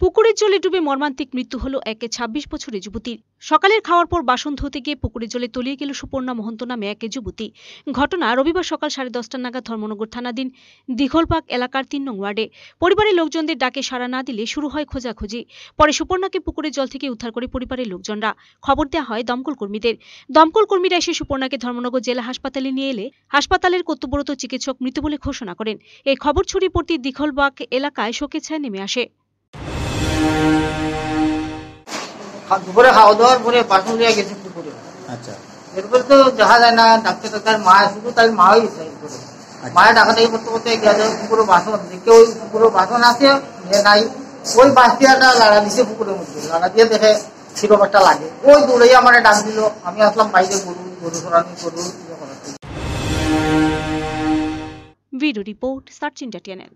পুকুরের জলে ডুবে মর্মান্তিক মৃত্যু হলো একে ছাব্বিশ বছরের যুবতীর সকালের খাওয়ার পর বাসন ধুতে গিয়ে পুকুরের জলে তলিয়ে গেল সুপর্ণা মহন্ত নামে এক যুবতী। ঘটনা রবিবার সকাল সাড়ে দশটা নাগাদ ধর্মনগর থানাধীন দীঘলপাক এলাকার তিন নং ওয়ার্ডে। পরিবারের লোকজনদের ডাকে সাড়া না দিলে শুরু হয় খোঁজাখুঁজি। পরে সুপর্ণাকে পুকুরের জল থেকে উদ্ধার করে পরিবারের লোকজনরা। খবর দেওয়া হয় দমকল কর্মীদের। দমকল কর্মীরা এসে সুপর্ণাকে ধর্মনগর জেলা হাসপাতালে নিয়ে এলে হাসপাতালের কর্তব্যরত চিকিৎসক মৃত বলে ঘোষণা করেন। এই খবর ছড়িয়ে পড়তে দীঘলবাক এলাকায় শোকের ছায়া নেমে আসে। দুপুরে খাওয়া দাওয়ার পরে বাসন নিয়ে গেছে পুকুরে আচ্ছা। এরপরে তো দেখা যায় না ডাক্তার ডাক্তার মা শুধু তাই মা হয়েছে এরপরে মায়ের ডাকাটাই করতে করতে গেছে পুকুরে বাসন দেখে ওই পুকুরে বাসন আছে যে নাই। ওই বাসটিয়াটা লাড়া দিছে পুকুরের মধ্যে। লাড়া দিয়ে দেখে একটা লাগে। ওই দৌড়াই আমার ডাক দিল আমি আসলাম বাইরে গরু গরু সরানি গরু। Video report search India channel